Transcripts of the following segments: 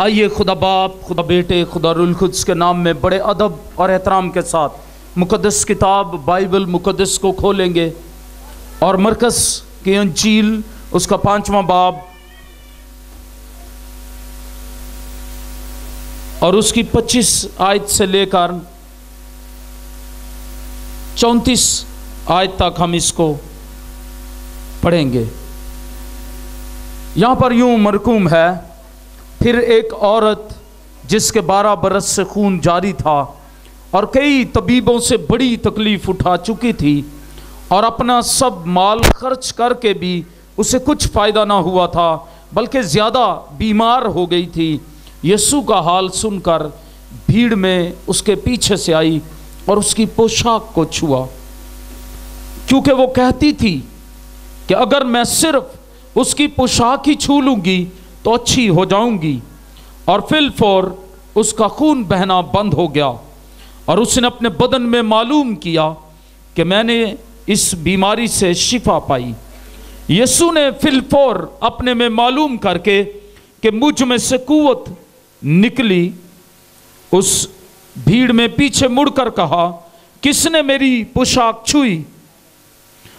आइए खुदा बाप, खुदा बेटे, खुदा रुल खुद्स के नाम में बड़े अदब और एहतराम के साथ मुकदस किताब, बाइबल मुकदस को खोलेंगे और मरकस की अंजील, उसका पांचवा बाब और उसकी 25 आयत से लेकर चौंतीस आयत तक हम इसको पढ़ेंगे। यहाँ पर यूँ मरकूम है फिर एक औरत, जिसके बारह बरस से खून जारी था और कई तबीबों से बड़ी तकलीफ़ उठा चुकी थी और अपना सब माल खर्च करके भी उसे कुछ फ़ायदा ना हुआ था, बल्कि ज़्यादा बीमार हो गई थी। यसु का हाल सुनकर भीड़ में उसके पीछे से आई और उसकी पोशाक को छुआ। क्योंकि वो कहती थी कि अगर मैं सिर्फ़ उसकी पोशाक ही छू लूँगी तो अच्छी हो जाऊँगी। और फिल फोर उसका खून बहना बंद हो गया। और उसने अपने बदन में मालूम किया कि मैंने इस बीमारी से शिफा पाई। यीशु ने फिल फोर अपने में मालूम करके कि मुझमें से कुवत निकली। उस भीड़ में पीछे मुड़कर कहा, किसने मेरी पोशाक छुई?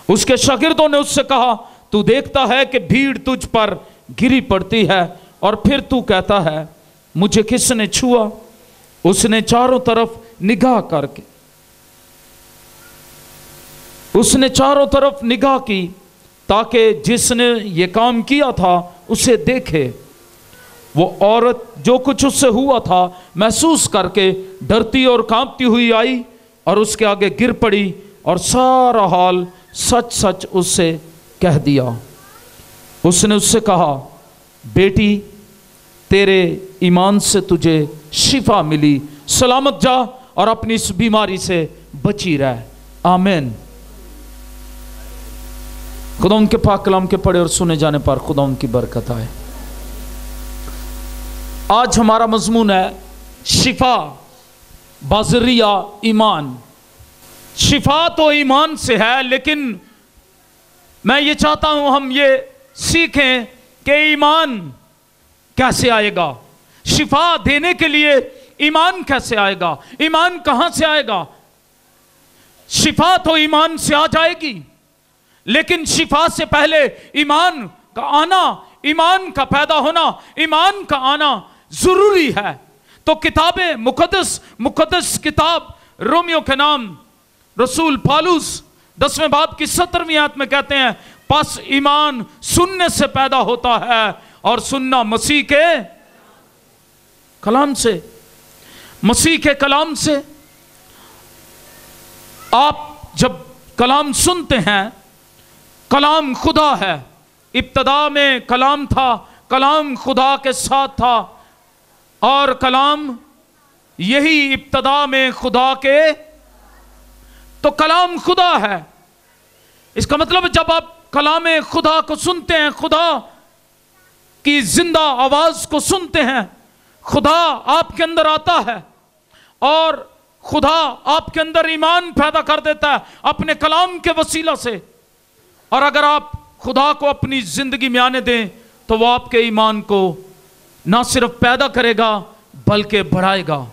उसके शागिर्दों ने उससे कहा, तू देखता है कि भीड़ तुझ पर गिरी पड़ती है और फिर तू कहता है, मुझे किसने छुआ? उसने चारों तरफ़ निगाह करके। उसने चारों तरफ़ निगाह की ताकि जिसने ये काम किया था उसे देखे। वो औरत जो कुछ उससे हुआ था महसूस करके डरती और कांपती हुई आई और उसके आगे गिर पड़ी और सारा हाल सच सच उससे कह दिया। उसने उससे कहा, बेटी, तेरे ईमान से तुझे शिफा मिली। सलामत जा और अपनी इस बीमारी से बची रह। आमेन. खुदा उनके पाक कलाम के पढ़े और सुने जाने पर खुदा उनकी बरकत आए। आज हमारा मजमून है शिफा, बाजरिया ईमान। शिफा तो ईमान से है, लेकिन मैं ये चाहता हूँ हम ये सीखें कि ईमान कैसे आएगा। शिफा देने के लिए ईमान कैसे आएगा। ईमान कहाँ से आएगा? शिफा तो ईमान से आ जाएगी, लेकिन शिफा से पहले ईमान का आना, ईमान का पैदा होना, ईमान का आना ज़रूरी है। तो किताबें मुकदस मुकदस किताब रोमियो के नाम रसूल पालूस दसवें बाप की सत्रहवीं आयत में कहते हैं पस ईमान सुनने से पैदा होता है और सुनना मसीह के कलाम से, मसीह के कलाम से। आप जब कलाम सुनते हैं, कलाम खुदा है। इब्तदा में कलाम था, कलाम खुदा के साथ था और कलाम यही इब्तदा में खुदा के तो कलाम खुदा है। इसका मतलब जब आप कलाम खुदा को सुनते हैं, खुदा की ज़िंदा आवाज़ को सुनते हैं। खुदा आपके अंदर आता है और खुदा आपके अंदर ईमान पैदा कर देता है अपने कलाम के वसीला से। और अगर आप खुदा को अपनी ज़िंदगी में आने दें तो वो आपके ईमान को ना सिर्फ़ पैदा करेगा, बल्कि बढ़ाएगा।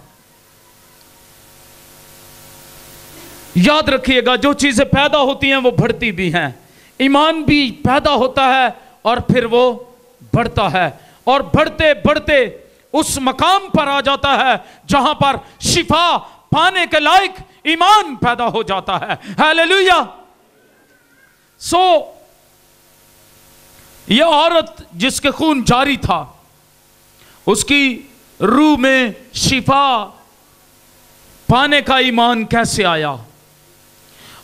याद रखिएगा, जो चीज़ें पैदा होती हैं, वो बढ़ती भी हैं। ईमान भी पैदा होता है और फिर वो बढ़ता है। और बढ़ते बढ़ते उस मकाम पर आ जाता है जहाँ पर शिफा पाने के लायक ईमान पैदा हो जाता है। हालेलुया। सो so, ये औरत जिसके खून जारी था उसकी रूह में शिफा पाने का ईमान कैसे आया?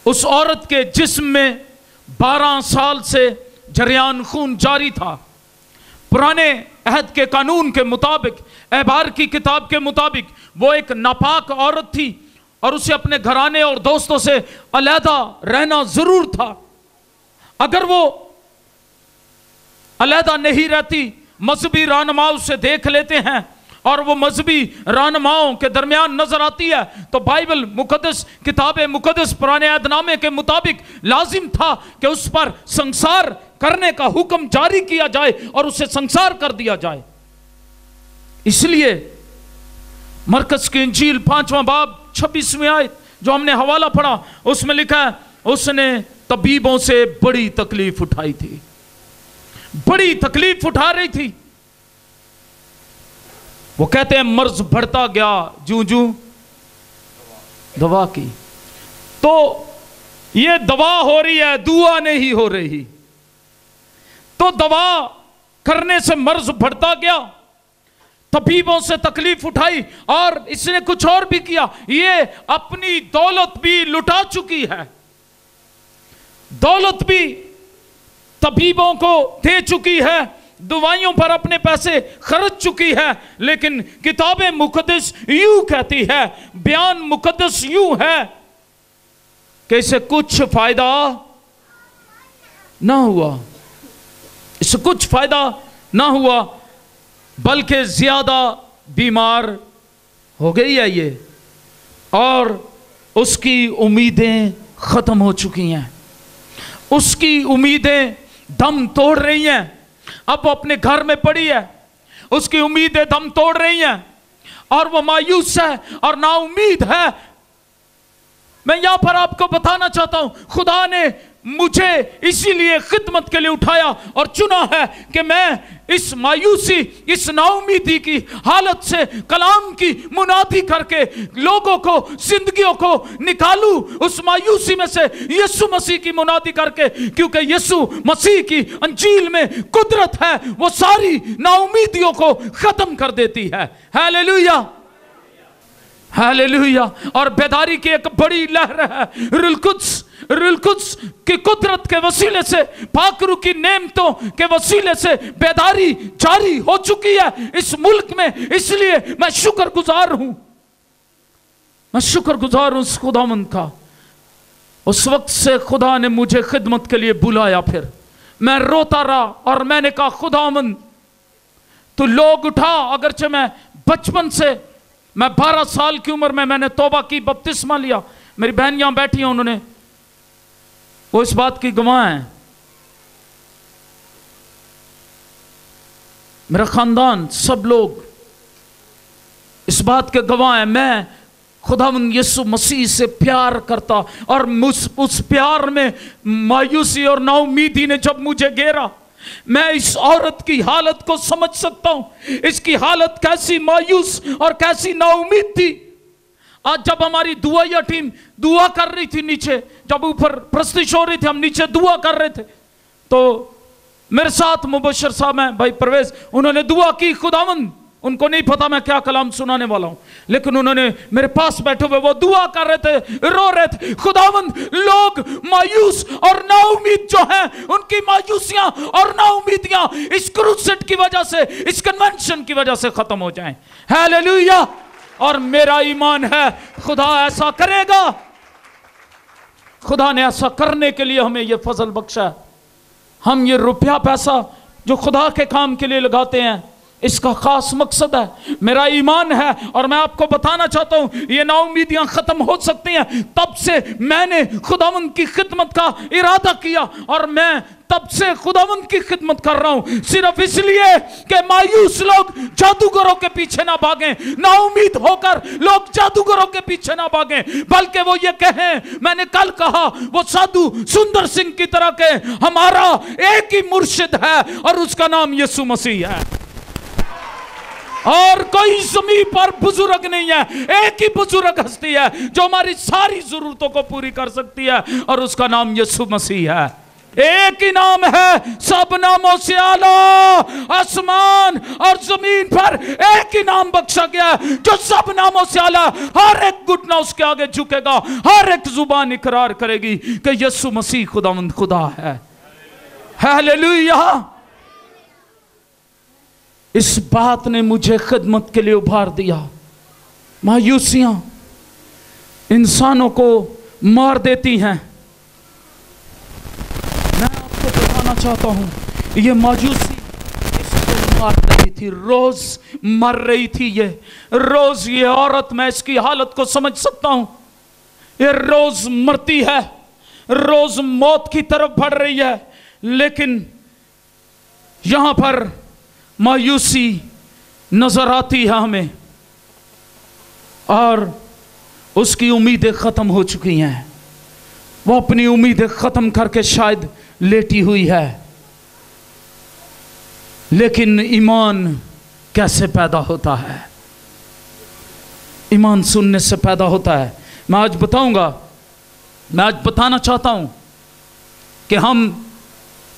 उस औरत के जिस्म में बारह साल से जरियान खून जारी था। पुराने अहद के कानून के मुताबिक एहबार की किताब के मुताबिक वो एक नापाक औरत थी और उसे अपने घराने और दोस्तों से अलहदा रहना ज़रूर था। अगर वो अलहदा नहीं रहती, मजहबी रहनुमा उसे देख लेते हैं और वो मजहबी रहनुमाओं के दरमियान नज़र आती है तो बाइबल मुकदस किताब मुकदस पुराने ऐदनामे के मुताबिक लाजिम था कि उस पर संसार करने का हुक्म जारी किया जाए और उसे संसार कर दिया जाए। इसलिए मरकज की इंजील पांचवा बाब, छब्बीसवीं आयत, जो हमने हवाला पढ़ा, उसमें लिखा है, उसने तबीबों से बड़ी तकलीफ़ उठाई थी। बड़ी तकलीफ़ उठा रही थी। वो कहते हैं, मर्ज बढ़ता गया जू जू दवा की। तो ये दवा हो रही है, दुआ नहीं हो रही। तो दवा करने से मर्ज बढ़ता गया, तबीबों से तकलीफ़ उठाई, और इसने कुछ और भी किया। ये अपनी दौलत भी लुटा चुकी है। दौलत भी तबीबों को दे चुकी है। दवाइयों पर अपने पैसे खर्च चुकी है, लेकिन किताबें मुकदस यूँ कहती है, बयान मुकदस यूँ है कि इसे कुछ फ़ायदा ना हुआ। इससे कुछ फ़ायदा ना हुआ, बल्कि ज़्यादा बीमार हो गई है ये, और उसकी उम्मीदें खत्म हो चुकी हैं। उसकी उम्मीदें दम तोड़ रही हैं। अब वो अपने घर में पड़ी है। उसकी उम्मीदें दम तोड़ रही हैं। और वो मायूस है और ना उम्मीद है। मैं यहाँ पर आपको बताना चाहता हूँ, खुदा ने मुझे इसीलिए खिदमत के लिए उठाया और चुना है कि मैं इस मायूसी, इस नाउमीदी की हालत से कलाम की मुनादी करके लोगों को, जिंदगियों को निकालू, उस मायूसी में से यीशु मसीह की मुनादी करके, क्योंकि यीशु मसीह की अंजील में कुदरत है, वो सारी नाउमीदियों को खत्म कर देती है। हालेलुया। हालेलुया। और बेदारी की एक बड़ी लहर है, रुलकुद्स। रुलकुद्स की कुदरत के वसीले से पाकरू की नेमतों के वसीले से बेदारी जारी हो चुकी है इस मुल्क में इसलिए मैं शुक्र गुजार हूँ मैं शुक्र गुजार हूँ उस खुदामंद का उस वक्त से खुदा ने मुझे खिदमत के लिए बुलाया फिर मैं रोता रहा और मैंने कहा खुदामंद तो लोग उठा अगरचे मैं बचपन से मैं बारह साल की उम्र में मैंने तोबा की बपतिस्मा लिया मेरी बहन बैठी है उन्होंने वो इस बात की गवाह है। मेरा खानदान सब लोग इस बात के गवाह हैं। मैं खुदा यसु मसीह से प्यार करता और उस, उस प्यार में मायूसी और नाउमीदी ने जब मुझे घेरा मैं इस औरत की हालत को समझ सकता हूँ। इसकी हालत कैसी मायूस और कैसी नाउमीद? थी आज जब हमारी दुआया टीम दुआ कर रही थी नीचे, जब ऊपर प्रस्तिश हो रही थी, हम नीचे दुआ कर रहे थे तो मेरे साथ मुबशर साहब हैं, भाई प्रवेश उन्होंने दुआ की, खुदावंद। उनको नहीं पता मैं क्या कलाम सुनाने वाला हूँ, लेकिन उन्होंने मेरे पास बैठे हुए वो दुआ कर रहे थे, रो रहे थे, खुदावंद, लोग मायूस और नाउमीद जो हैं, उनकी मायूसियाँ और नाउमीदियाँ इस क्रूसेट की वजह से, इस कन्वेंशन की वजह से खत्म हो जाएँ। हालेलुया! और मेरा ईमान है, खुदा ऐसा करेगा। खुदा ने ऐसा करने के लिए हमें यह फजल बख्शा। हम ये रुपया पैसा जो खुदा के काम के लिए लगाते हैं इसका खास मकसद है। मेरा ईमान है और मैं आपको बताना चाहता हूँ, ये नाउमीदियाँ खत्म हो सकती हैं। तब से मैंने खुदावंद की खिदमत का इरादा किया और मैं तब से खुदावंद की खिदमत कर रहा हूँ। सिर्फ़ इसलिए कि मायूस लोग जादूगरों के पीछे ना भागे। ना उम्मीद होकर लोग जादूगरों के पीछे ना भागे। बल्कि वो ये कहें, मैंने कल कहा, वो साधु सुंदर सिंह की तरह के हमारा एक ही मुर्शिद है और उसका नाम यीशु मसीह है। और कोई ज़मीन पर बुज़ुर्ग नहीं है, एक ही बुज़ुर्ग हस्ती है, जो हमारी सारी जरूरतों को पूरी कर सकती है, और उसका नाम यीशु मसीह है। एक ही नाम है, सब नामों से आला, आसमान और ज़मीन पर एक ही नाम बख्शा गया, जो सब नामों से आला, हर एक घुटना उसके आगे झुकेगा, हर एक ज़ुबान इकरार करेगी कि यीशु मसीह खुदावंद खुदा है। हालेलुया! इस बात ने मुझे खदमत के लिए उभार दिया। मायूसियाँ इंसानों को मार देती हैं। मैं आपको बताना चाहता हूँ, ये मायूसी इसको मार रही थी, रोज मर रही थी ये। रोज ये औरत, मैं इसकी हालत को समझ सकता हूँ। ये रोज मरती है, रोज मौत की तरफ़ बढ़ रही है, लेकिन यहाँ पर मायूसी नज़र आती है हमें। और उसकी उम्मीदें ख़त्म हो चुकी हैं। वो अपनी उम्मीदें ख़त्म करके शायद लेटी हुई है। लेकिन ईमान कैसे पैदा होता है? ईमान सुनने से पैदा होता है। मैं आज बताऊँगा, मैं आज बताना चाहता हूँ कि हम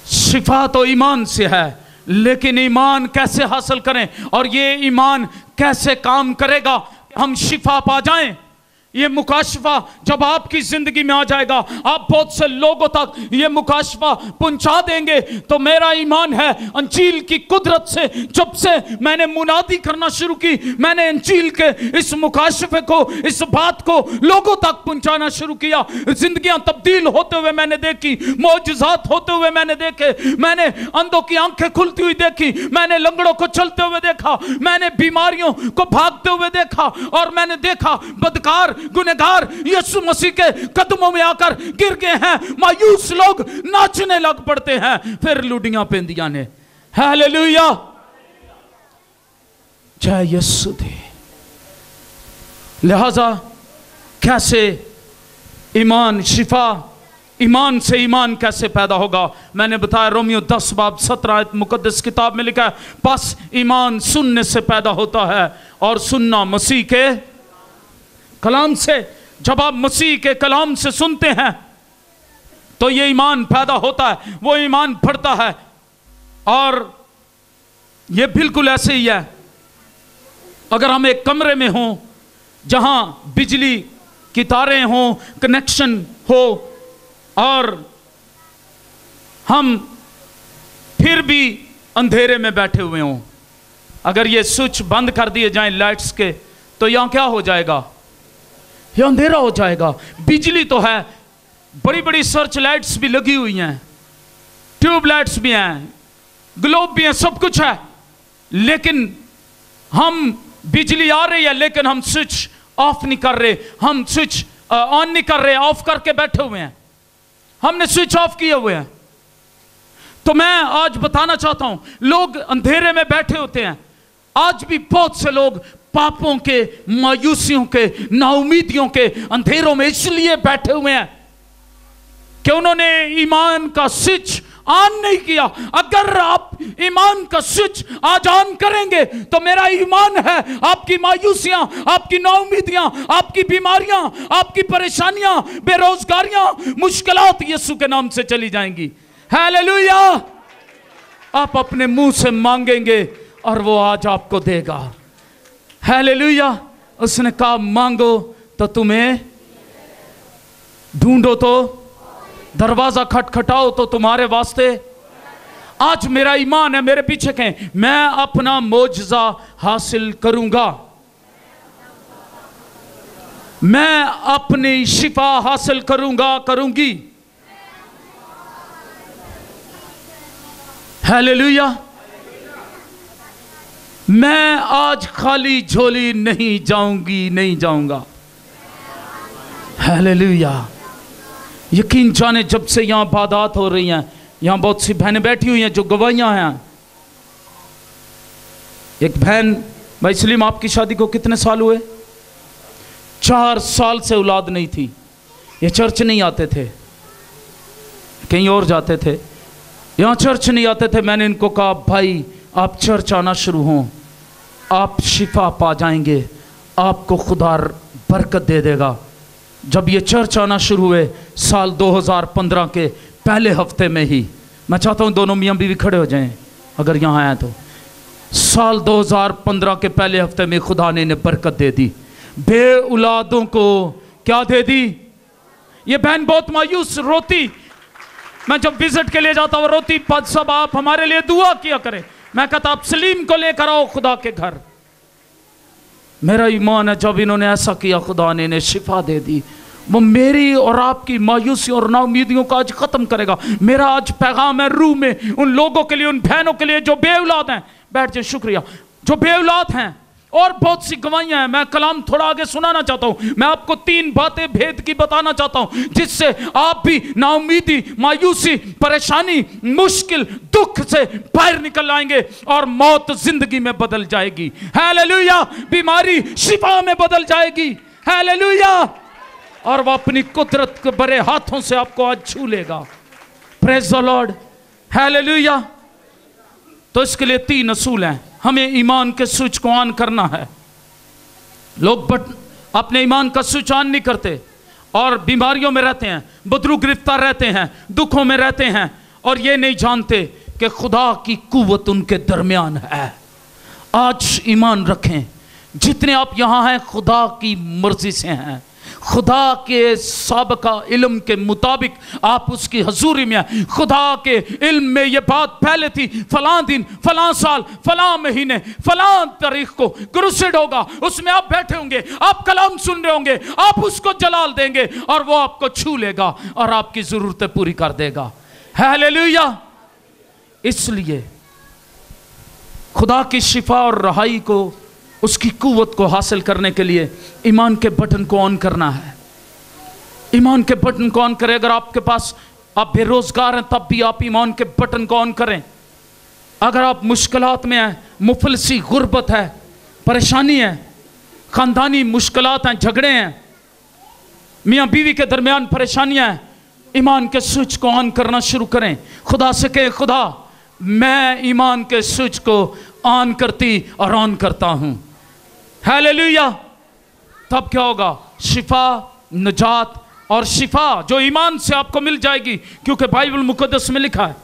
शिफा तो ईमान से है। लेकिन ईमान कैसे हासिल करें? और ये ईमान कैसे काम करेगा? हम शिफा पा जाएँ। ये मुकाशफा जब आपकी ज़िंदगी में आ जाएगा, आप बहुत से लोगों तक ये मुकाशफा पहुँचा देंगे। तो मेरा ईमान है अंचील की कुदरत से, जब से मैंने मुनादी करना शुरू की, मैंने अंचील के इस मुकाशफे को, इस बात को लोगों तक पहुंचाना शुरू किया। जिंदगियाँ तब्दील होते हुए मैंने देखी मोजात होते हुए मैंने देखे, मैंने अंधों की आँखें खुलती हुई देखी, मैंने लंगड़ों को चलते हुए देखा, मैंने बीमारियों को भागते हुए देखा, और मैंने देखा, बदकार गुनहगार यीशु मसीह के कदमों में आकर गिर गए हैं। मायूस लोग नाचने लग पड़ते हैं। फिर लुडियाँ पेंदिया ने। हालेलुया। जय यीशु दे। लिहाजा कैसे ईमान, शिफा ईमान से ईमान कैसे पैदा होगा? मैंने बताया रोमियो दस बाब सत्रह मुकदस किताब में लिखा है, बस ईमान सुनने से पैदा होता है और सुनना मसीह के कलाम से, जब आप मसीह के कलाम से सुनते हैं तो ये ईमान पैदा होता है, वो ईमान बढ़ता है। और ये बिल्कुल ऐसे ही है। अगर हम एक कमरे में हों, जहाँ बिजली की तारें हों, कनेक्शन हो, और हम फिर भी अंधेरे में बैठे हुए हों, अगर ये स्विच बंद कर दिए जाएँ लाइट्स के तो यहाँ क्या हो जाएगा? ये अंधेरा हो जाएगा। बिजली तो है। बड़ी बड़ी सर्च लाइट्स भी लगी हुई हैं। ट्यूब लाइट्स भी हैं। ग्लोब भी हैं। सब कुछ है। लेकिन हम बिजली आ रही है, लेकिन हम स्विच ऑफ़ नहीं कर रहे। हम स्विच ऑन नहीं कर रहे। ऑफ़ करके बैठे हुए हैं। हमने स्विच ऑफ़ किए हुए हैं। तो मैं आज बताना चाहता हूँ, लोग अंधेरे में बैठे होते हैं। आज भी बहुत से लोग पापों के, मायूसियों के, नाउमीदियों के अंधेरों में इसलिए बैठे हुए हैं कि उन्होंने ईमान का स्विच ऑन नहीं किया। अगर आप ईमान का स्विच आज ऑन करेंगे तो मेरा ईमान है आपकी मायूसियाँ, आपकी नाउमीदियाँ, आपकी बीमारियाँ, आपकी परेशानियाँ, बेरोजगारियाँ, मुश्किलात यीशु के नाम से चली जाएँगी। हालेलुया! आप अपने मुँह से मांगेंगे और वो आज आपको देगा। हालेलुया उसने कहा, मांगो तो तुम्हें ढूंढो तो दरवाज़ा खटखटाओ तो तुम्हारे वास्ते। आज मेरा ईमान है, मेरे पीछे कहें, मैं अपना मोजा हासिल करूँगा। मैं अपनी शिफा हासिल करूँगा, करूँगी। हालेलुया मैं आज खाली झोली नहीं जाऊँगी, नहीं जाऊँगा। हालेलुया। यकीन जाने जब से यहाँ बादात हो रही हैं, यहाँ बहुत सी बहनें बैठी हुई हैं जो गवाहियाँ हैं। एक बहन, भाई सलीम, आपकी शादी को कितने साल हुए? चार साल से औलाद नहीं थी। ये चर्च नहीं आते थे। कहीं और जाते थे। यहाँ चर्च नहीं आते थे। मैंने इनको कहा, भाई, आप चर्च आना शुरू हों। आप शिफा पा जाएँगे, आपको खुदा बरकत दे देगा। जब ये चर्च आना शुरू हुए, साल 2015 के पहले हफ़्ते में ही, मैं चाहता हूँ दोनों मियाँ बीवी खड़े हो जाएँ, अगर यहाँ आए तो। साल 2015 के पहले हफ़्ते में खुदा ने इन्हें बरकत दे दी। बे औलादों को क्या दे दी? ये बहन बहुत मायूस, रोती। मैं जब विज़िट के लिए जाता हूँ, रोती पद सब आप हमारे लिए दुआ किया करें। मैं कहता, आप सलीम को लेकर आओ खुदा के घर। मेरा ईमान है, जब इन्होंने ऐसा किया, खुदा ने इन्हें शिफा दे दी। वो मेरी और आपकी मायूसी और नाउमीदियों को आज ख़त्म करेगा। मेरा आज पैगाम है रूह में, उन लोगों के लिए, उन बहनों के लिए जो बेउलाद हैं। बैठ जाए, शुक्रिया। जो बेउलाद हैं और बहुत सी गवाहियाँ हैं। मैं कलाम थोड़ा आगे सुनाना चाहता हूँ। मैं आपको तीन बातें भेद की बताना चाहता हूँ, जिससे आप भी नाउमीदी, मायूसी, परेशानी, मुश्किल, दुख से बाहर निकल आएँगे और मौत ज़िंदगी में बदल जाएगी। हालेलुया! बीमारी शिफा में बदल जाएगी। हालेलुया! और वह अपनी कुदरत के बड़े हाथों से आपको आज छू लेगा। Praise the Lord hallelujah! तो इसके लिए तीन असूल हैं। हमें ईमान के स्विच को ऑन करना है। लोग बट अपने ईमान का स्विच ऑन नहीं करते और बीमारियों में रहते हैं बदरू गिरफ़्तार रहते हैं, दुखों में रहते हैं और ये नहीं जानते कि खुदा की कुवत उनके दरमियान है। आज ईमान रखें। जितने आप यहाँ हैं, खुदा की मर्ज़ी से हैं। खुदा के सबका इल्म के मुताबिक आप उसकी हजूरी में हैं खुदा के इल्म में ये बात पहले थी, फलां दिन, फलां साल, फलां महीने, फलां तारीख को क्रूसिड होगा। उसमें आप बैठे होंगे, आप कलाम सुन रहे होंगे, आप उसको जलाल देंगे और वो आपको छू लेगा और आपकी ज़रूरतें पूरी कर देगा। हालेलुया। इसलिए खुदा की शिफा और रहाई को उसकी कुवत को हासिल करने के लिए ईमान के बटन को ऑन करना है। ईमान के बटन को ऑन करें। अगर आपके पास, आप बेरोजगार हैं, तब भी आप ईमान के बटन को ऑन करें। अगर आप मुश्किलात में हैं, मुफलसी गुर्बत है, परेशानी है, ख़ानदानी मुश्किलात हैं, झगड़े हैं, मियाँ बीवी के दरमियान परेशानियाँ हैं, ईमान के स्विच को ऑन करना शुरू करें। खुदा से कहें, खुदा, मैं ईमान के स्विच को ऑन करती और ऑन करता हूँ। हालेलुया। तब क्या होगा? शिफा, नजात और शिफा जो ईमान से आपको मिल जाएगी, क्योंकि बाइबल मुकदस में लिखा है।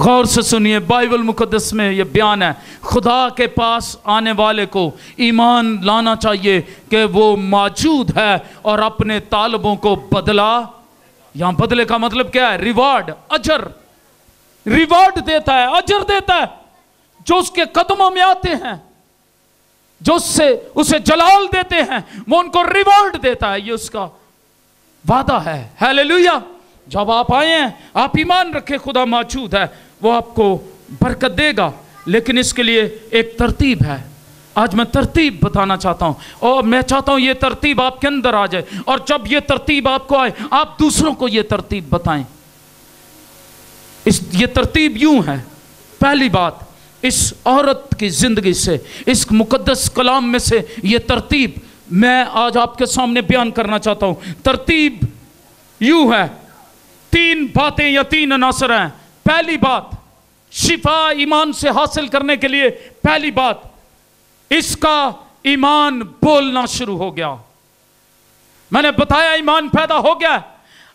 गौर से सुनिए, बाइबल मुकदस में यह बयान है, खुदा के पास आने वाले को ईमान लाना चाहिए कि वो मौजूद है और अपने तालबों को बदला। यहाँ बदले का मतलब क्या है? रिवार्ड, अजर। रिवार्ड देता है, अजर देता है, जो उसके कदमों में आते हैं, जो उससे, उसे जलाल देते हैं, वो उनको रिवॉर्ड देता है, ये उसका वादा है। हालेलुया। जब आप आए हैं, आप ईमान रखे, खुदा मौजूद है, वो आपको बरकत देगा, लेकिन इसके लिए एक तरतीब है। आज मैं तरतीब बताना चाहता हूँ, और मैं चाहता हूँ ये तरतीब आपके अंदर आ जाए, और जब ये तरतीब आपको आए, आप दूसरों को ये तरतीब बताएँ। इस, ये तरतीब यूँ है। पहली बात, इस औरत की ज़िंदगी से, इस मुकद्दस कलाम में से ये तरतीब मैं आज आपके सामने बयान करना चाहता हूँ। तरतीब यूँ है, तीन बातें या तीन अनासर हैं। पहली बात, शिफा ईमान से हासिल करने के लिए पहली बात, इसका ईमान बोलना शुरू हो गया। मैंने बताया ईमान पैदा हो गया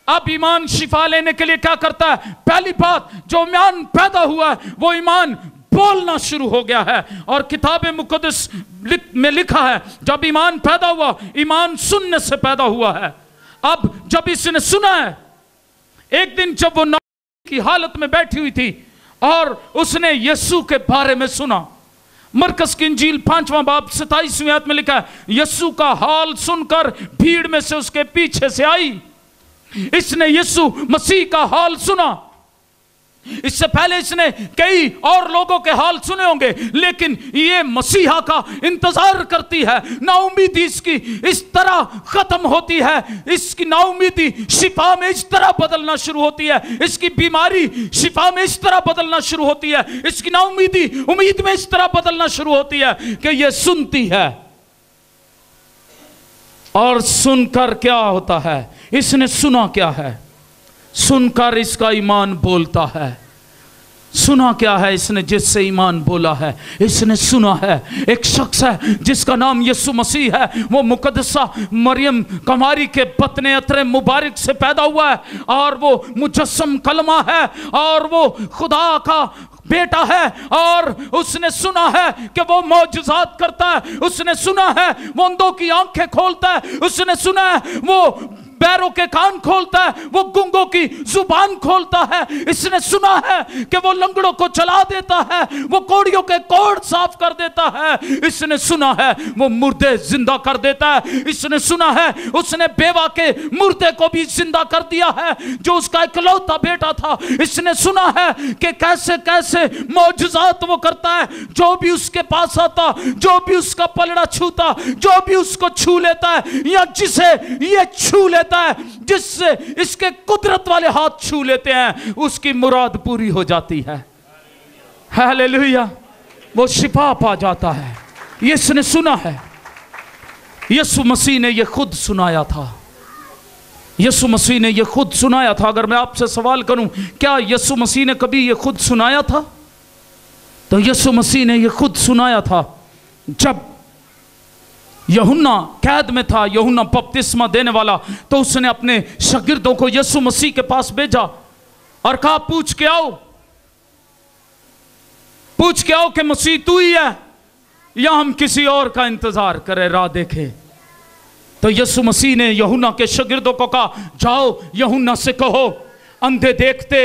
अब ईमान शिफा लेने के लिए क्या करता है? पहली बात जो ईमान पैदा हुआ है, वो ईमान बोलना शुरू हो गया है। और किताब मुकदस में लिखा है, जब ईमान पैदा हुआ, ईमान सुनने से पैदा हुआ है। अब जब इसने सुना है, एक दिन जब वो की हालत में बैठी हुई थी, और उसने यस्सु के बारे में सुना। मरकस की इंजील पांचवा बाप सताइसवीं में लिखा है यस्सु का हाल सुनकर भीड़ में से उसके पीछे से आई। इसने यीशु मसीह का हाल सुना। इससे पहले इसने कई और लोगों के हाल सुने होंगे, लेकिन ये मसीहा का इंतज़ार करती है। नाउमीदी इसकी इस तरह खत्म होती है। इसकी नाउमीदी शिफा में इस तरह बदलना शुरू होती है। इसकी बीमारी शिफा में इस तरह बदलना शुरू होती है। इसकी नाउमीदी उम्मीद में इस तरह बदलना शुरू होती है कि ये सुनती है। और सुनकर क्या होता है? इसने सुना क्या है? सुनकर इसका ईमान बोलता है। सुना क्या है? इसने जिससे ईमान बोला है, इसने सुना है। एक शख्स है जिसका नाम यीशु मसीह है। वो मुकदसा मरियम कमारी के पतने अतरे मुबारक से पैदा हुआ है और वो मुजस्म कलमा है और वो खुदा का बेटा है और उसने सुना है कि वो मौजूजात करता है। उसने सुना है, वो अंधों की आँखें खोलता है। उसने सुना है, वो बैरों के कान खोलता है, वो गुंगों की ज़ुबान खोलता है। इसने सुना है कि वो लंगड़ों को चला देता है, वो कोड़ियों के कोड़ साफ़ कर देता है। इसने सुना है, वो मुर्दे ज़िंदा कर देता है। इसने सुना है, उसने बेवा के मुर्दे को भी ज़िंदा कर दिया है, जो उसका इकलौता बेटा था। इसने सुना है कि कैसे कैसे मौजूजात वो करता है, जो भी उसके पास आता, जो भी उसका पलड़ा छूता, जो भी उसको छू लेता है, या जिसे ये छू लेता है, जिससे इसके कुदरत वाले हाथ छू लेते हैं, उसकी मुराद पूरी हो जाती है। हालेलुया। वो शिफा पा जाता है। ये इसने सुना है। यीशु मसीह ने ये खुद सुनाया था। यसु मसीह ने ये खुद सुनाया था। अगर मैं आपसे सवाल करूँ, क्या यसु मसीह ने कभी ये खुद सुनाया था? तो यसु मसीह ने ये खुद सुनाया था, जब यहुन्ना कैद में था, यहुन्ना बपतिस्मा देने वाला। तो उसने अपने शागिर्दों को यीशु मसीह के पास भेजा और कहा, पूछ के आओ। पूछ के आओ कि मसीह तू ही है, या हम किसी और का इंतज़ार करें, राह देखे। तो यीशु मसीह ने यहुना के शागिर्दों को कहा, जाओ यहुना से कहो, अंधे देखते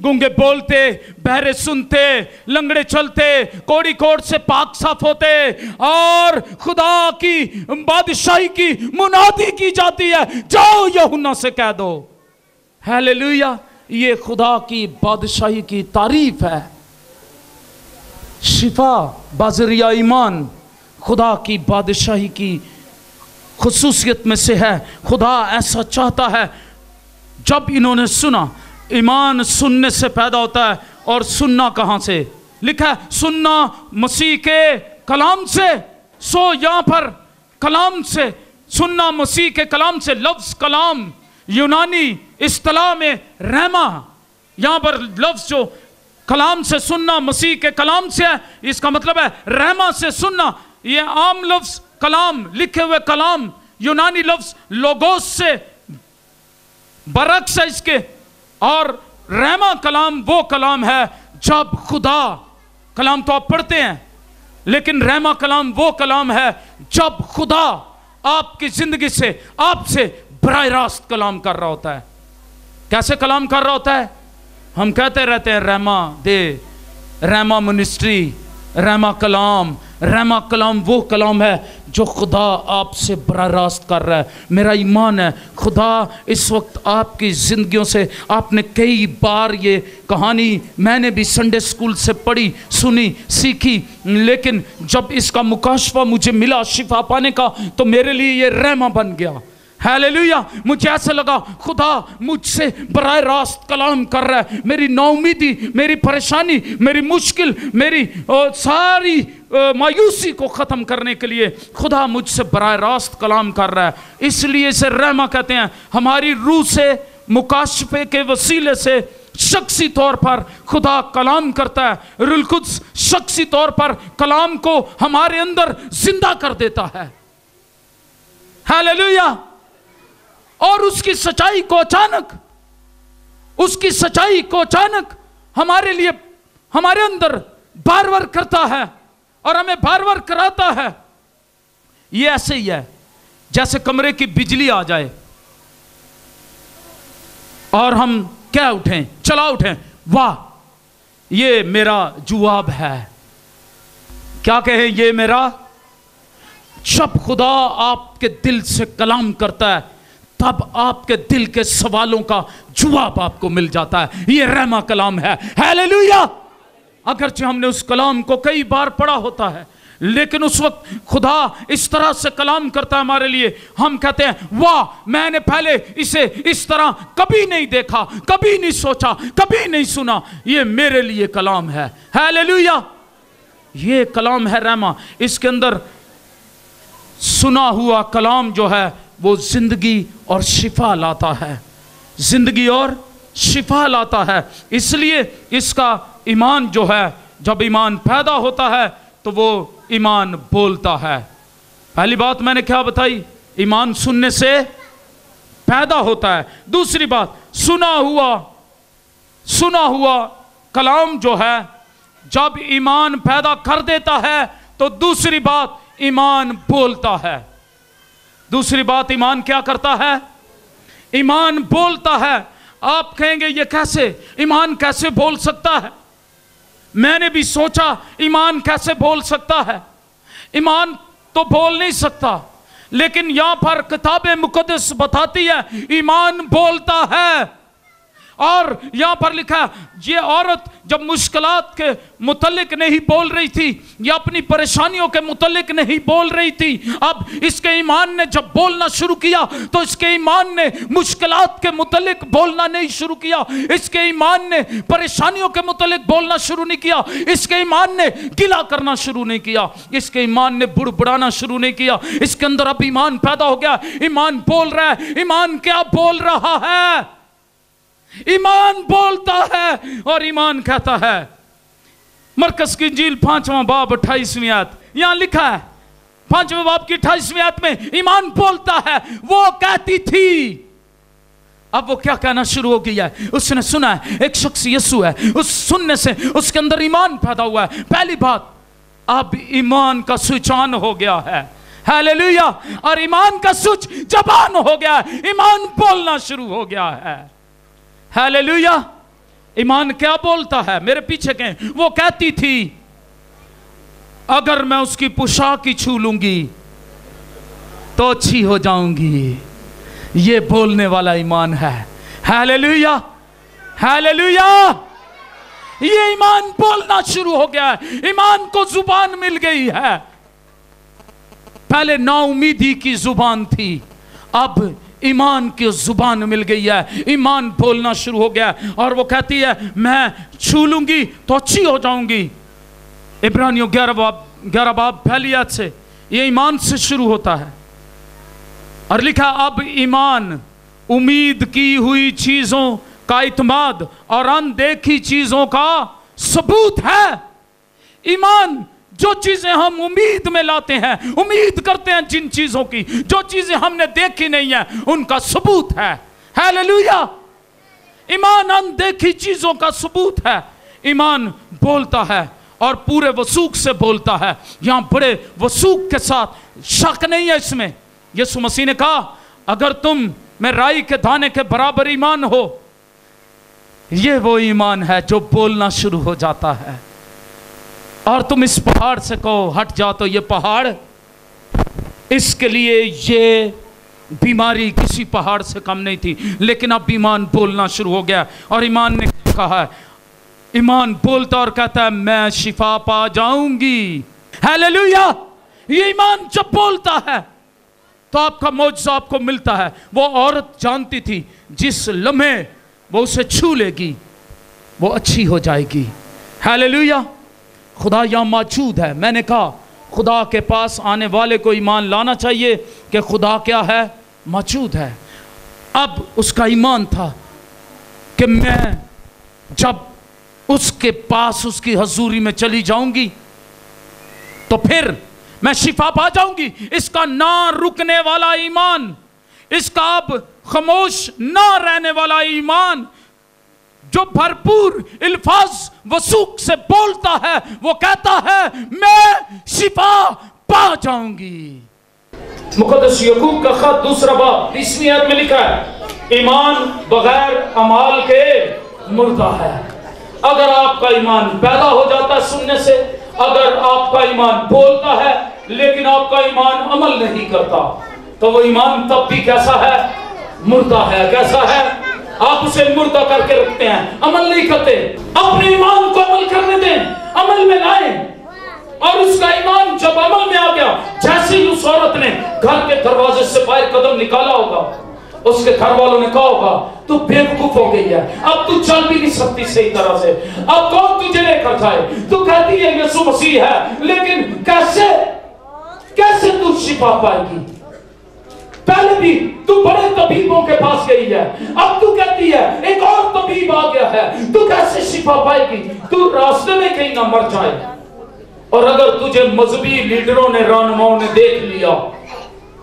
गूँगे बोलते, बहरे सुनते, लंगड़े चलते कोड़ी कोड़ से पाक साफ़ होते, और खुदा की, बादशाही की, मुनादी की जाती है। जाओ यहुना से कह दो। हालेलुया, ये खुदा की, बादशाही की तारीफ़ है। शिफा, बाजरिया ईमान, खुदा की, बादशाही की खसूसियत में से है। खुदा ऐसा चाहता है, जब इन्होंने सुना ईमान सुनने से पैदा होता है और सुनना कहाँ से? लिखा है, सुनना मसीह के कलाम से। सो यहाँ पर कलाम से, सुनना मसीह के कलाम से, लफ्ज कलाम, यूनानी इस्तलाह में रहमा। यहाँ पर लफ्ज जो कलाम से सुनना मसीह के कलाम से है, इसका मतलब है रहमा से सुनना। ये आम लफ्ज कलाम, लिखे हुए कलाम, यूनानी लफ्ज, लोगोस से, बरक्स है इसके। और रहमा कलाम वो कलाम है जब खुदा कलाम तो आप पढ़ते हैं, लेकिन रहमा कलाम वो कलाम है जब खुदा आपकी ज़िंदगी से, आपसे बरह रास्त कलाम कर रहा होता है। कैसे कलाम कर रहा होता है? हम कहते रहते हैं, रहमा दे, रहमा मिनिस्ट्री, रहमा कलाम रहमा कलाम, वो कलाम है जो खुदा आपसे बरा रास्त कर रहा है। मेरा ईमान है, खुदा इस वक्त आपकी ज़िंदगियों से, आपने कई बार ये कहानी मैंने भी संडे स्कूल से पढ़ी, सुनी, सीखी, लेकिन जब इसका मुकाशवा मुझे मिला, शिफा पाने का तो मेरे लिए ये रहमा बन गया। हालेलुया। मुझे ऐसा लगा खुदा मुझसे बरह रास्त कलाम कर रहा है। मेरी नाउमीदी मेरी परेशानी मेरी मुश्किल मेरी ओ, सारी ओ, मायूसी को ख़त्म करने के लिए खुदा मुझसे बरह रास्त कलाम कर रहा है। इसलिए इसे रहमा कहते हैं। हमारी रूह से मुकाशफे के वसीले से शख्सी तौर पर खुदा कलाम करता है। रुलकुद्स शख्सी तौर पर कलाम को हमारे अंदर ज़िंदा कर देता है। हालेलुया। और उसकी सच्चाई को अचानक, उसकी सच्चाई को अचानक हमारे लिए, हमारे अंदर बार बार करता है और हमें बार बार कराता है। ये ऐसे ही है, जैसे कमरे की बिजली आ जाए और हम क्या उठें, चला उठें, वाह, ये मेरा जुआब है। क्या कहें, ये मेरा? जब खुदा आपके दिल से कलाम करता है तब आपके दिल के सवालों का जवाब आपको मिल जाता है। ये रहमा कलाम है। हालेलुया। अगरचे हमने उस कलाम को कई बार पढ़ा होता है, लेकिन उस वक्त खुदा इस तरह से कलाम करता है हमारे लिए। हम कहते हैं, वाह, मैंने पहले इसे इस तरह कभी नहीं देखा, कभी नहीं सोचा, कभी नहीं सुना। ये मेरे लिए कलाम है। हालेलुया। ये कलाम है रहमा। इसके अंदर सुना हुआ कलाम जो है वो ज़िंदगी और शिफा लाता है। ज़िंदगी और शिफा लाता है। इसलिए इसका ईमान जो है, जब ईमान पैदा होता है तो वो ईमान बोलता है। पहली बात मैंने क्या बताई? ईमान सुनने से पैदा होता है। दूसरी बात, सुना हुआ सुना हुआ कलाम जो है, जब ईमान पैदा कर देता है तो दूसरी बात, ईमान बोलता है। दूसरी बात, ईमान क्या करता है? ईमान बोलता है। आप कहेंगे, ये कैसे? ईमान कैसे बोल सकता है? मैंने भी सोचा, ईमान कैसे बोल सकता है? ईमान तो बोल नहीं सकता, लेकिन यहाँ पर किताबें मुकदस बताती है, ईमान बोलता है। और यहाँ पर लिखा, ये औरत जब मुश्किलात के मुतलिक नहीं बोल रही थी, या अपनी परेशानियों के मुतलिक नहीं बोल रही थी, अब इसके ईमान ने जब बोलना शुरू किया तो इसके ईमान ने मुश्किलात के मुतलिक बोलना नहीं शुरू किया, इसके ईमान ने परेशानियों के मुतलिक बोलना शुरू नहीं किया, इसके ईमान ने गिला करना शुरू नहीं किया, इसके ईमान ने बुड़बुड़ाना शुरू नहीं किया, इसके अंदर अब ईमान पैदा हो गया, ईमान बोल रहा है, ईमान क्या बोल रहा है? ईमान बोलता है और ईमान कहता है। मरकस की झील पांचवा बाब अट्ठाईसवीं आयत। यहाँ लिखा है, पाँचवें बाब की अट्ठाईसवीं आयत में ईमान बोलता है, वो कहती थी। अब वो क्या कहना शुरू हो गया है? उसने सुना है, एक शख्स यीशु है, उस सुनने से उसके अंदर ईमान पैदा हुआ है। पहली बात, अब ईमान का स्विच ऑन हो गया है। हालेलुया! और ईमान का स्विच जबान हो गया है, ईमान बोलना शुरू हो गया है। हालेलुया। ईमान क्या बोलता है? मेरे पीछे के वो कहती थी, अगर मैं उसकी पोशाक ही छू लूँगी तो अच्छी हो जाऊँगी। ये बोलने वाला ईमान है। हालेलुया। हालेलुया। ये ईमान बोलना शुरू हो गया है। ईमान को ज़ुबान मिल गई है। पहले नाउमीदी की ज़ुबान थी, अब ईमान की ज़ुबान मिल गई है। ईमान बोलना शुरू हो गया और वो कहती है, मैं छू लूँगी तो अच्छी हो जाऊँगी। इब्रानियों ग्यारह बाब ग्यारह बाब याद से ये ईमान से शुरू होता है। और लिखा, अब ईमान, उम्मीद की हुई चीज़ों का इतमाद और अनदेखी चीज़ों का सबूत है। ईमान जो चीज़ें हम उम्मीद में लाते हैं, उम्मीद करते हैं जिन चीज़ों की, जो चीज़ें हमने देखी नहीं है, उनका सबूत है। हालेलुया। ईमान अनदेखी चीज़ों का सबूत है। ईमान बोलता है और पूरे वसूख से बोलता है। यहाँ बड़े वसूख के साथ शक नहीं है इसमें। यीशु मसीह ने कहा, अगर तुम में राई के दाने के बराबर ईमान हो, ये वो ईमान है जो बोलना शुरू हो जाता है। और तुम इस पहाड़ से कहो, हट जाओ तो ये पहाड़। इसके लिए ये बीमारी किसी पहाड़ से कम नहीं थी, लेकिन अब ईमान बोलना शुरू हो गया। और ईमान ने कहा है ईमान बोलता और कहता है, मैं शिफा पा जाऊँगी। हालेलुया! ये ईमान जब बोलता है तो आपका मौजा आपको मिलता है। वो औरत जानती थी, जिस लम्हे वो उसे छू लेगी, वो अच्छी हो जाएगी। हालेलुया! खुदा यहाँ मौजूद है। मैंने कहा, खुदा के पास आने वाले को ईमान लाना चाहिए कि खुदा क्या है? मौजूद है। अब उसका ईमान था कि मैं जब उसके पास उसकी हजूरी में चली जाऊँगी तो फिर मैं शिफा पा जाऊँगी। इसका ना रुकने वाला ईमान, इसका अब खामोश ना रहने वाला ईमान जो भरपूर इल्फाज वसूख से बोलता है, वो कहता है, मैं शिफा पा जाऊँगी. मुकदस यकूब का खत दूसरा बाब तीसरी आयत में लिखा है, ईमान बगैर अमाल के मुर्दा है। अगर आपका ईमान पैदा हो जाता है सुनने से, अगर आपका ईमान बोलता है, लेकिन आपका ईमान अमल नहीं करता तो वो ईमान तब भी कैसा है? मुर्दा है। कैसा है? आप उसे मुर्दा करके रखते हैं, अमल नहीं करते। अपने ईमान को अमल करने दें, अमल में लाए। और उसका ईमान जब अमल में आ गया, जैसे ही उस औरत ने घर के दरवाजे से बाहर कदम निकाला होगा, उसके घर वालों ने कहा होगा, तू बेवकूफ़ हो गई है। अब तू चल भी नहीं सकती सही तरह से। अब कौन तुझे लेकर जाए? तू कहती है, यीशु मसीह है। लेकिन कैसे? कैसे तू छिपा पाएगी? पहले भी तू बड़े तबीबों के पास गई है। अब तू कहती है, एक और तबीब आ गया है। तू कैसे शिफा पाएगी? तू रास्ते में कहीं ना मर जाए। और अगर तुझे मजहबी लीडरों ने, रहनुमाओं ने देख लिया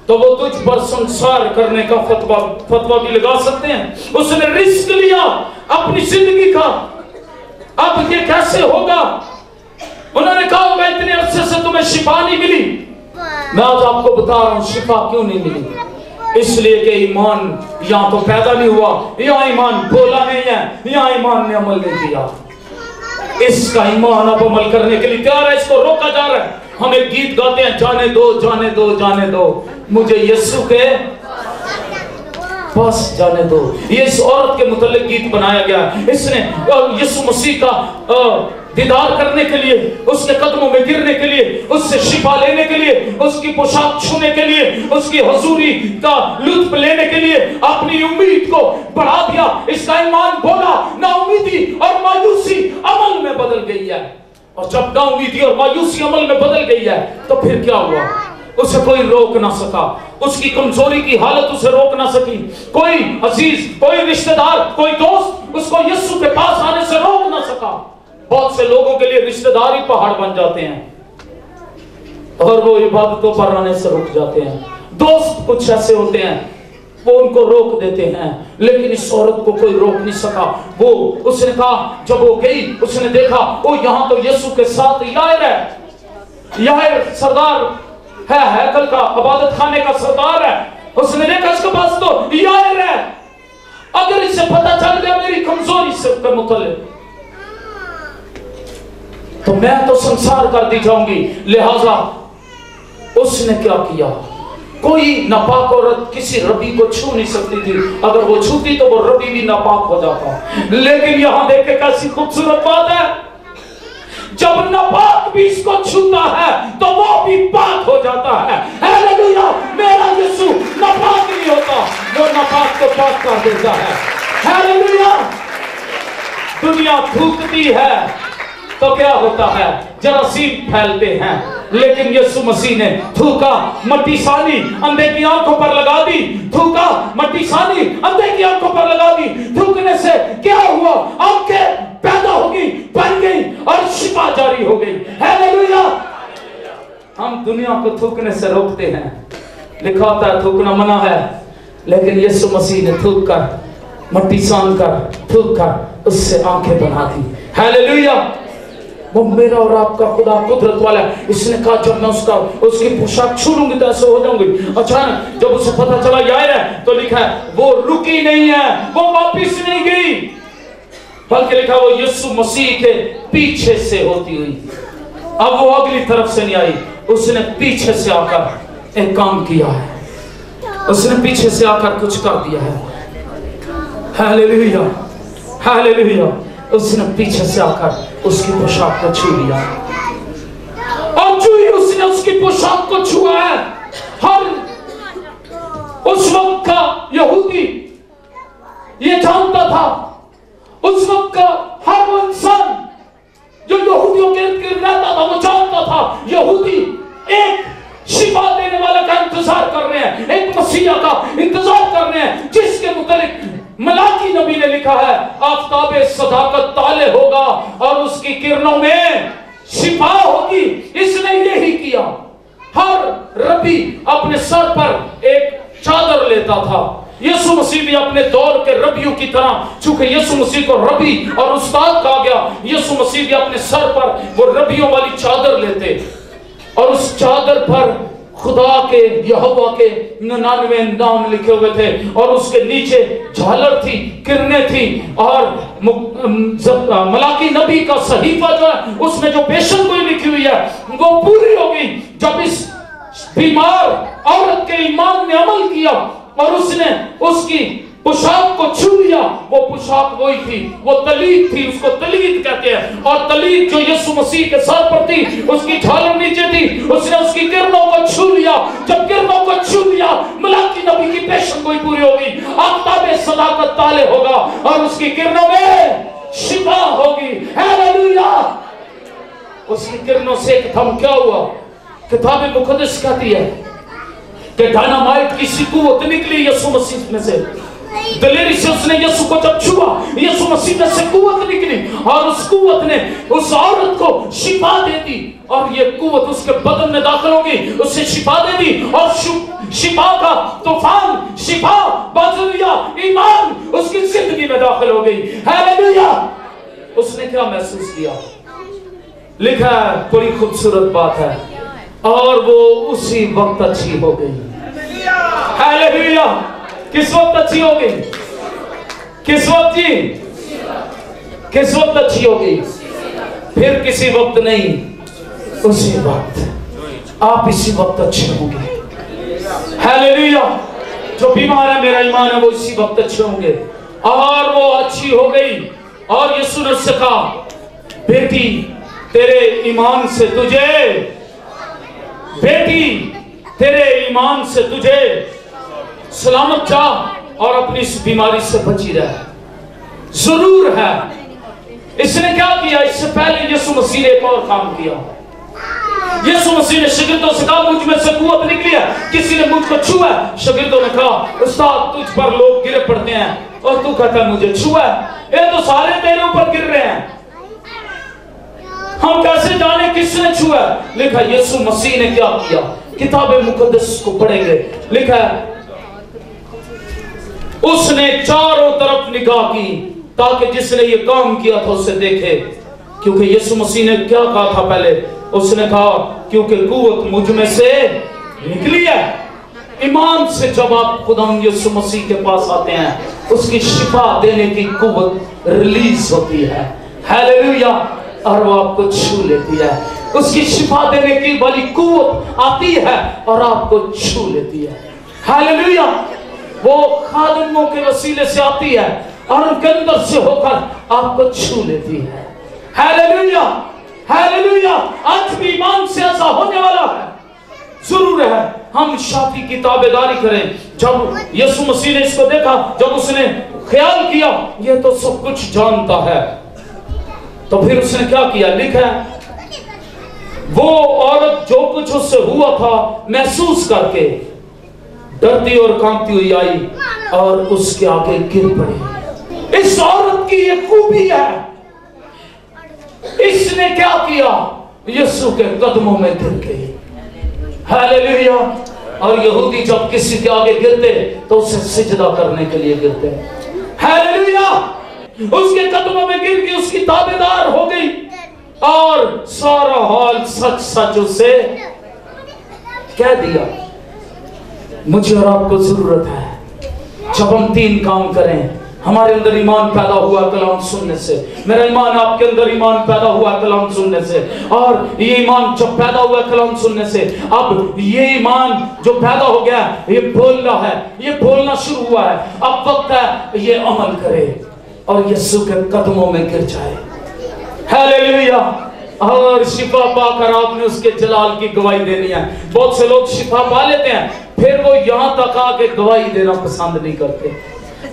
तो वो तुझ पर संसार करने का फतवा फतवा भी लगा सकते हैं। उसने रिस्क लिया अपनी ज़िंदगी का। अब ये कैसे होगा? उन्होंने कहा होगा इतने अरसे से तुम्हें शिफा नहीं मिली। मैं आज आपको बता रहा हूँ, शिफा क्यों नहीं मिली? इसलिए कि ईमान यहाँ तो पैदा नहीं हुआ यहाँ ईमान बोला नहीं है यहाँ ईमान ने अमल नहीं किया। इसका ईमान अब अमल करने के लिए तैयार है इसको रोका जा रहा है। हम गीत गाते हैं जाने दो जाने दो जाने दो। मुझे यीशु के पास जाने दो। ये इस औरत के मुतल्लिक गीत बनाया गया। इसने यीशु मसीह का अ, दीदार करने के लिए, उसके कदमों में गिरने के लिए, उससे शिफा लेने के लिए, उसकी पोशाक छूने के लिए, उसकी हजूरी का लुत्फ लेने के लिए अपनी उम्मीद को बढ़ा दिया। इसका ईमान बोला ना उम्मीदी और मायूसी अमल में बदल गई है। और जब ना उम्मीदी और मायूसी अमल में बदल गई है तो फिर क्या हुआ? उसे कोई रोक ना सका। उसकी कमज़ोरी की हालत उसे रोक ना सकी। कोई अज़ीज़, कोई रिश्तेदार, कोई दोस्त उसको यीशु के पास आने से रोक ना सका। बहुत से लोगों के लिए रिश्तेदारी पहाड़ बन जाते हैं। और वो इबादतों पर आने से रुक जाते हैं। दोस्त कुछ ऐसे होते हैं, वो उनको रोक देते हैं, लेकिन इस औरत को कोई रोक नहीं सका। वो, उसने कहा, जब वो गई, उसने देखा वो यहाँ तो यीशु के साथ यार है। यार सरदार है हैकल का, इबादत खाने का सरदार है। उसने देखा, इसके पास तो यार है। अगर इसे पता चल गया, मेरी कमज़ोरी से के मुतल्लिक। तो मैं तो संसार कर दी जाऊँगी। लिहाजा उसने क्या किया? कोई नापाक औरत किसी रबी को छू नहीं सकती थी। अगर वो छूती तो वो रबी भी नापाक हो जाता। लेकिन यहाँ देख कैसी खूबसूरत बात है। जब नापाक भी इसको छूता है तो वो भी पाक हो जाता है। मेरा यीशु नापाक नहीं होता। वो नापाक को पाक कर देता है। दुनिया थूकती है। तो क्या होता है? जरासीम फैलते हैं। लेकिन यीशु मसीह ने थूका मट्टी सानी, अंधे की आँखों पर लगा दी। थूका मट्टी सानी, अंधे की आँखों पर लगा दी। थूकने से क्या हुआ? आँखें पैदा हो गई, बन गई और शिफा जारी हो गई। हालेलुया। हम दुनिया को थूकने से रोकते हैं। लिखा होता है, थूकना मना है। लेकिन यीशु मसीह ने थूक कर मट्टी सान कर थूक कर उससे आँखें बना दी। हालेलुया। वो मेरा और आपका खुदा कुदरत वाला है। इसने कहा, जब मैं उसका, उसकी पोशाक छू लूँगी तो ऐसे हो जाऊँगी। अचानक जब उसे पता चला यार है तो लिखा है, वो रुकी नहीं है, वो वापिस नहीं गई। बल्कि लिखा, वो यीशु मसीह के पीछे से होती हुई। अब वो अगली तरफ़ से नहीं आई। उसने पीछे से आकर एक काम किया है। उसने पीछे से आकर कुछ कर दिया है। हालेलुया। हालेलुया। उसने पीछे से आकर उसकी पोशाक को छू लिया। और जो ही उसने उसकी पोशाक को छुआ है, हर उस वक्त का यहूदी ये जानता था, उस वक्त का हर वो इंसान जो यहूदियों के रहता था, वो जानता था, यहूदी एक शिफा देने वाले का इंतज़ार कर रहे हैं, एक मसीहा का इंतज़ार कर रहे हैं, जिसके मुतालिक मलाकी नबी ने लिखा है, आफ्ताब सदाकत ताले होगा और उसकी किरणों में शिफा होगी। इसने यही किया। हर रबी अपने सर पर एक चादर लेता था। यीशु मसीह भी अपने दौर के रबियों की तरह, चूँकि यीशु मसीह को रबी और उस्ताद कहा गया, यीशु मसीह भी अपने सर पर वो रबियों वाली चादर लेते। और उस चादर पर खुदा के, यहोवा के निन्यानवे नाम लिखे हुए थे और उसके नीचे झालर थी, किरणें थी और मलाकी नबी का सहीफा जो है उसमें जो पेशन गोई लिखी हुई है, वो पूरी होगी जब इस बीमार औरत के ईमान ने अमल किया और उसने उसकी पोशाक को छू लिया, वो पोशाक वही थी, वो तलीद थी, उसको तलीद कहते हैं। और तलीद जो यीशु मसीह के सर पर थी, उसकी झालर नीचे थी, उसने उसकी किरणों को छू लिया। जब किरणों को छू लिया, मलाकी नबी की पेशन कोई पूरी होगी, आफ्ताब सदाकत ताले होगा, और उसकी किरणों में शिफा होगी। हालेलुया! उसकी किरणों से एक थम क्या हुआ? किताब मुकदस कहती है कि डायनामाइट की सी निकली यीशु मसीह में से। दलेरी से उसने यीशु को जब छुआ, यीशु मसीह में से कुवत निकली और उस कुवत ने उस औरत को शिफा दे दी और ये कुवत उसके बदन में दाखिल होगी उसे शिफा दे दी और शिफा का तूफ़ान, शिफा बदलिया ईमान उसकी ज़िंदगी में दाखिल हो गई। हालेलुया। उसने क्या महसूस किया? लिखा है, बड़ी खूबसूरत बात है और वो उसी वक्त अच्छी हो गई। हालेलुया। किस वक्त अच्छी होगी? किस वक्त जी? किस वक्त अच्छी होगी? फिर किसी वक्त नहीं, उसी वक्त। आप इसी वक्त अच्छे होंगे। हालेलुया जो बीमार है, मेरा ईमान है, वो इसी वक्त अच्छे होंगे। और वो अच्छी हो गई, और यीशु ने उससे कहा, बेटी, तेरे ईमान से तुझे, बेटी, तेरे ईमान से तुझे सलामत जा और अपनी इस बीमारी से बची रह। ज़रूर है। इसने क्या किया? इससे पहले यीशु मसीह ने एक और काम किया। यीशु मसीह ने शागिर्दों से कहा, मुझमें से कुवत निकली है। किसी ने मुझको छुआ शागिर्दों ने कहा, उस्ताद, तुझ पर लोग गिरे पड़ते हैं और तू कहता मुझे छुआ ये तो सारे तेरे ऊपर गिर रहे हैं। हम कैसे जाने किसने छुआ लिखा, यीशु मसीह ने क्या किया? किताब मुकद्दस को पढ़ेंगे। लिखा है उसने चारों तरफ़ निगाह की ताकि जिसने ये काम किया था उसे देखे। क्योंकि यीशु मसीह ने क्या कहा था पहले? उसने कहा, क्योंकि कुवत मुझमें से निकली है। ईमान से जब आप खुदा यीशु मसीह के पास आते हैं, उसकी शिफा देने की कुवत रिलीज़ होती है। हालेलुया! और वो आपको छू लेती है। उसकी शिफा देने की वाली कुवत आती है और आपको छू लेती है। हालेलुया! वो खादिमों के वसीले से आती है और उनके अंदर से होकर आपको छू लेती है। हालेलुया! हालेलुया! आज भी ईमान से ऐसा होने वाला है। ज़रूर है, हम शादी की ताबेदारी करें। जब यीशु मसीह ने इसको देखा, जब उसने ख्याल किया, ये तो सब कुछ जानता है। तो फिर उसने क्या किया? लिखा वो औरत जो कुछ उससे हुआ था महसूस करके डरती और कांपती हुई आई और उसके आगे गिर पड़ी। इस औरत की ये खूबी है। इसने क्या किया? यीशु के कदमों में गिर गई। हालेलुया। और यहूदी जब किसी के आगे गिरते तो उसे सिजदा करने के लिए गिरते हालेलुया। उसके कदमों में गिर गई, उसकी ताबेदार हो गई। और सारा हाल सच सच उसे कह दिया। मुझे और आपको ज़रूरत है। जब हम तीन काम करें, हमारे अंदर ईमान पैदा हुआ कलाम सुनने से, मेरा ईमान आपके अंदर ईमान पैदा हुआ कलाम सुनने से, और ये ईमान जब पैदा हुआ कलाम सुनने से, अब ये ईमान जो पैदा हो गया, ये बोल रहा है, ये बोलना शुरू हुआ है। अब वक्त है, ये अमल करे और यीशु के कदमों में गिर जाए। हालेलुया। और शिफा पाकर आपने उसके जलाल की गवाही देनी है। बहुत से लोग शिफा पा लेते हैं, फिर वो यहाँ तक आके गवाही देना पसंद नहीं करते।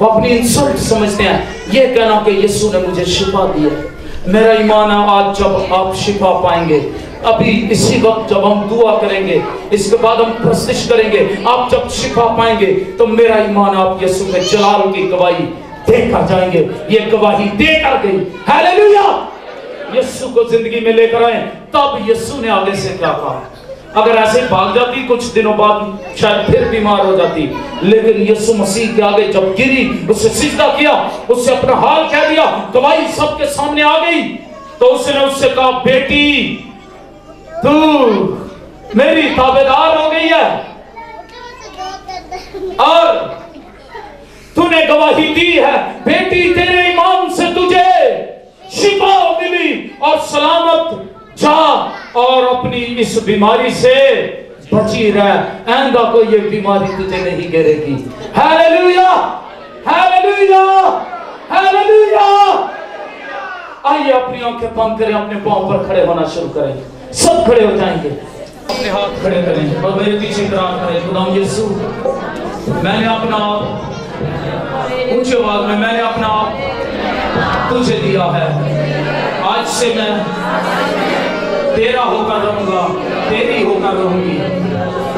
वो अपनी इंसल्ट समझते हैं। ये कहना कि यीशु ने मुझे शिफा दी है। मेरा ईमान है, आज जब आप शिफा पाएँगे, अभी इसी वक्त जब हम दुआ करेंगे, इसके बाद हम प्रशिश करेंगे, आप जब शिफा पाएँगे तो मेरा ईमान आप यीशु के जलाल की गवाही देकर जाएँगे। ये गवाही देकर गई। हालेलुया यीशु को ज़िंदगी में लेकर आए, तब यीशु ने आगे से क्या कहा? अगर ऐसे भाग जाती, कुछ दिनों बाद शायद फिर बीमार हो जाती, लेकिन यीशु मसीह के आगे जब गिरी, उससे सिजदा किया, उससे अपना हाल कह दिया गवाही सबके सामने आ गई तो उसने उससे कहा, बेटी, तू मेरी ताबेदार हो गई है। और तूने गवाही दी है, बेटी तेरे ईमान से तुझे। शिफा मिली और सलामत जा और अपनी इस बीमारी से बची रह। आंदा को ये बीमारी तुझे नहीं घेरेगी हालेलुया! हालेलुया! हालेलुया! आइए अपनी आँखें बंद करें, अपने पाँव पर खड़े होना शुरू करें। सब खड़े हो जाएँगे। अपने हाथ खड़े करें, और मेरे पीछे इकरार करें। खुदा यीशु, मैंने अपना आप ऊँचे आवाज़ में मैंने अपना आप तुझे दिया है। आज से मैं तेरा होकर रहूँगा, तेरी होकर रहूँगी।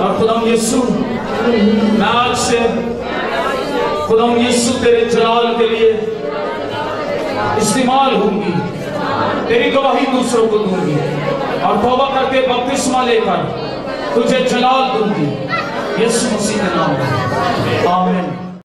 और खुदा यीशु, मैं आज से खुदा यीशु तेरे जलाल के लिए इस्तेमाल होंगी। तेरी गवाही दूसरों को दूँगी और तौबा करके बपतिस्मा लेकर तुझे जलाल दूँगी। यीशु मसीह के नाम में। आमीन।